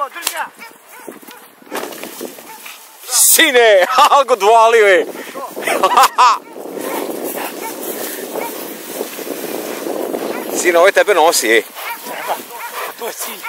Evo, drži ga! Sine, haha, god je. Sine, ovo tebe nosi, je. To je cilj.